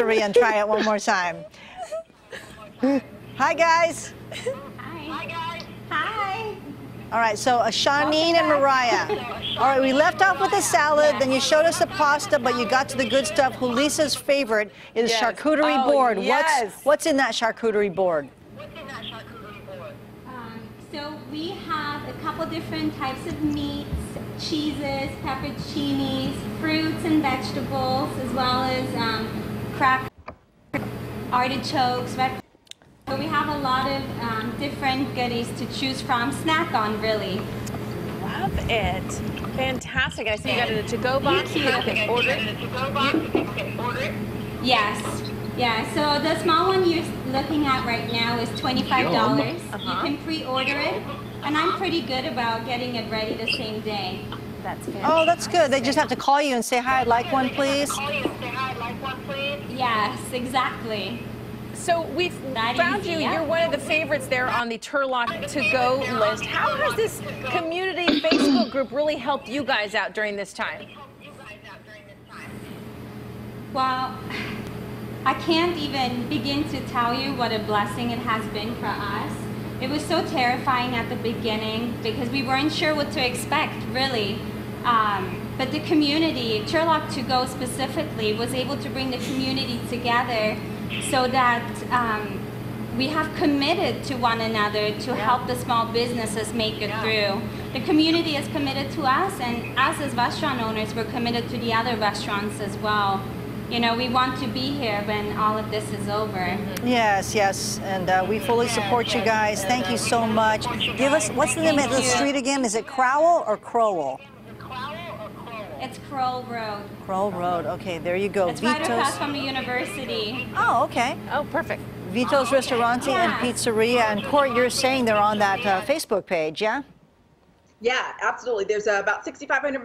and try it one more time. Hi, guys. Hi. guys. Hi. All right, so Shanin and Mariah. All right, we left off with the salad, then you showed us the pasta, but you got to the good stuff. Who Lisa's favorite is Yes. charcuterie Oh, board. yes. What's what's in that charcuterie board? Um, so we have a couple different types of meats, cheeses, pepperoncinis, fruits and vegetables, as well as um, crackers, artichokes, red. So we have a lot of um, different goodies to choose from. Snack on, really. Love it. Fantastic. I see you got it in a to-go box. Thank you. Can order. Yes. Yeah, so the small one you're looking at right now is $25. Uh-huh. You can pre-order it, and I'm pretty good about getting it ready the same day. That's fantastic. Oh, that's good. They just have to call you and say, hi, I'd like one, please. Yes, exactly. So we've That found easy, you. yeah. You're one of the favorites there on the Turlock to-go list. How has this community Facebook group really helped you guys out during this time? Well, I can't even begin to tell you what a blessing it has been for us. It was so terrifying at the beginning because we weren't sure what to expect, really. Um, but the community, Turlock to Go specifically, was able to bring the community together so that um, we have committed to one another to help the small businesses make it through. The community is committed to us, and us as restaurant owners, we're committed to the other restaurants as well. You know, we want to be here when all of this is over. Yes, yes, and uh, we fully support you guys. Thank you so much. Give us, what's the name of the street again? Is it Crowell or Crowell? It's Kroll Road. Crowell Road. Okay, there you go. It's right across Vito's. from the university. Oh, okay. Oh, perfect. Vito's Ristorante and Yeah. Pizzeria. And Court, you're saying they're on that uh, Facebook page, yeah? Yeah, absolutely. There's uh, about 6,500